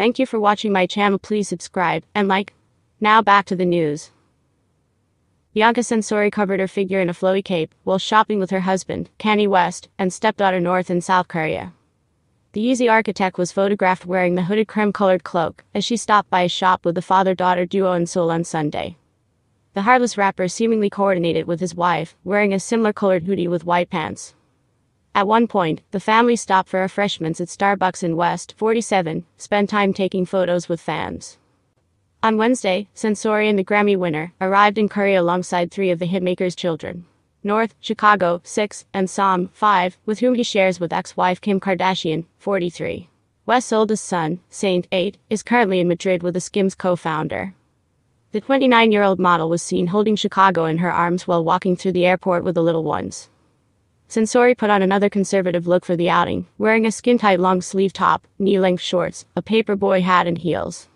Thank you for watching my channel. Please subscribe and like. Now back to the news. Bianca Censori covered her figure in a flowy cape while shopping with her husband, Kanye West, and stepdaughter North in South Korea. The Yeezy architect was photographed wearing the hooded creme-colored cloak as she stopped by a shop with the father-daughter duo in Seoul on Sunday. The heartless rapper seemingly coordinated with his wife, wearing a similar colored hoodie with white pants. At one point, the family stopped for refreshments at Starbucks in West 47, spent time taking photos with fans. On Wednesday, Censori and the Grammy winner arrived in Korea alongside three of the hitmaker's children. North, Chicago, 6, and Psalm, 5, with whom he shares with ex-wife Kim Kardashian, 43. West's oldest son, Saint, 8, is currently in Madrid with the Skims co-founder. The 29 year old model was seen holding Chicago in her arms while walking through the airport with the little ones. Censori put on another conservative look for the outing, wearing a skin tight long sleeve top, knee length shorts, a paperboy hat, and heels.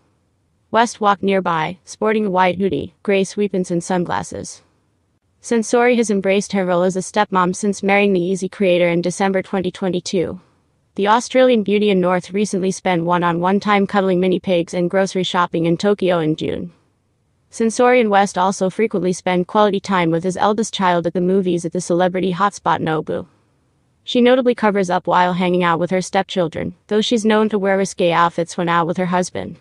West walked nearby, sporting a white hoodie, gray sweepants, and sunglasses. Censori has embraced her role as a stepmom since marrying the Yeezy creator in December 2022. The Australian beauty in North recently spent one on one time cuddling mini pigs and grocery shopping in Tokyo in June. Censori and West also frequently spend quality time with his eldest child at the movies at the celebrity hotspot Nobu. She notably covers up while hanging out with her stepchildren, though she's known to wear risque outfits when out with her husband.